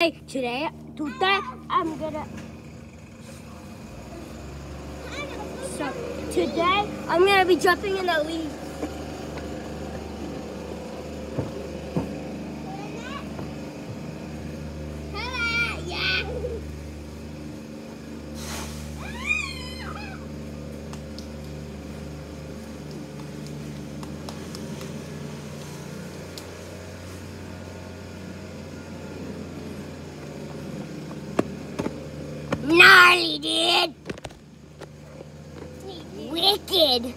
Hey, today, today, I'm gonna. So, today, I'm gonna be jumping in the lead. Gnarly, dude. Wicked.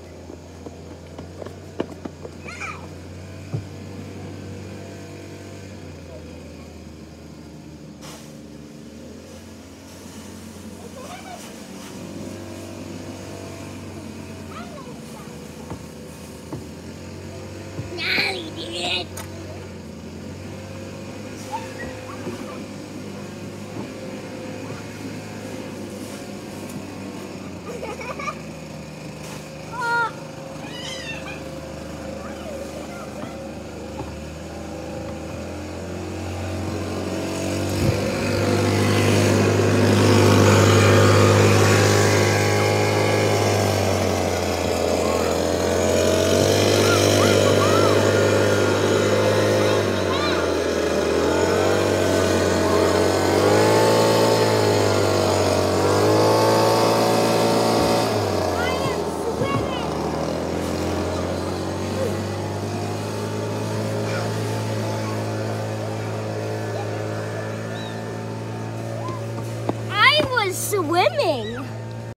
swimming.